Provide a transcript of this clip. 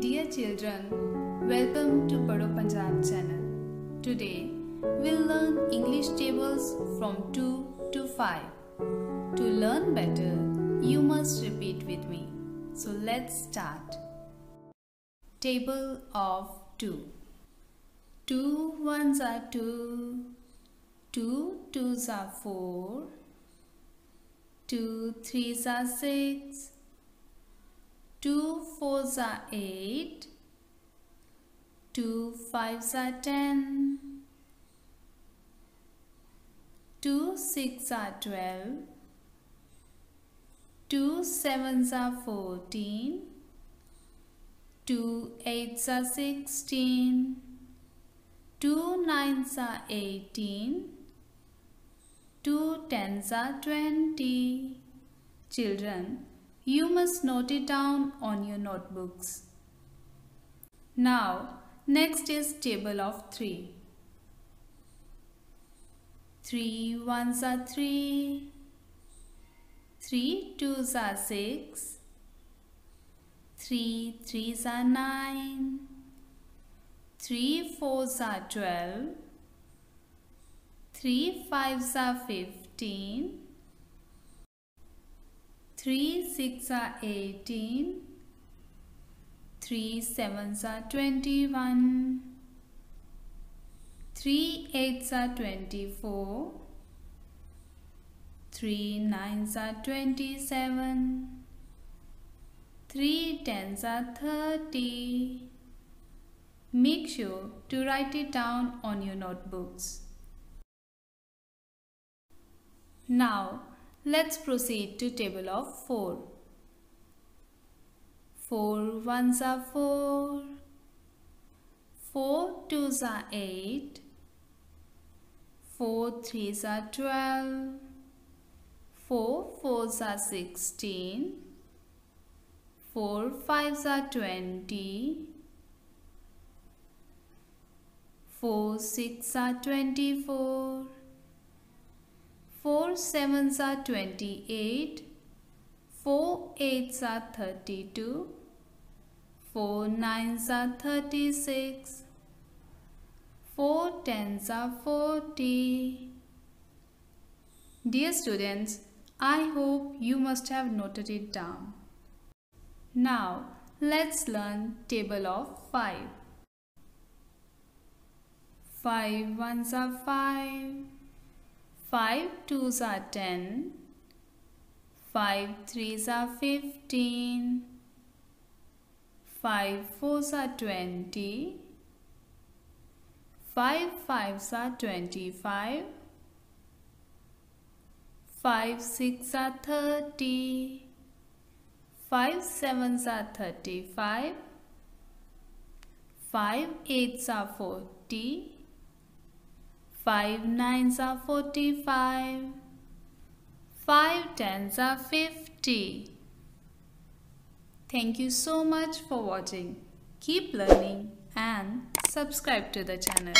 Dear children, welcome to Padho Punjab channel. Today we'll learn English tables from 2 to 5. To learn better, you must repeat with me. So let's start. Table of 2. 2 ones are 2, 2 twos are 4, 2 threes are 6, Two fours are eight. Two fives are ten. Two six are twelve. Two sevens are fourteen. Two eights are sixteen. Two nines are eighteen. Two tens are twenty. Children, you must note it down on your notebooks. Now, next is table of 3. 3 ones are 3, 3 twos are 6, 3 threes are 9, 3 fours are 12, 3 fives are 15, Three six are eighteen. Three sevens are twenty-one. Three eights are twenty-four. Three nines are twenty-seven. Three tens are thirty. Make sure to write it down on your notebooks. Now, Let's proceed to table of 4. 4 ones are 4. 4 twos are 8. 4 threes are 12. 4 fours are 16. 4 fives are 20. 4 6 are 24. 4 sevens are 28, 4 eights are 32, 4 nines are 36, 4 tens are 40. Dear students, I hope you must have noted it down. Now, let's learn table of 5. 5 ones are 5. Five twos are ten. Five threes are fifteen. Five fours are twenty. Five fives are twenty-five. Five six are thirty. Five sevens are thirty-five. Five eights are forty. Five nines are forty-five. Five tens are fifty. Thank you so much for watching. Keep learning and subscribe to the channel.